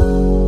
Thank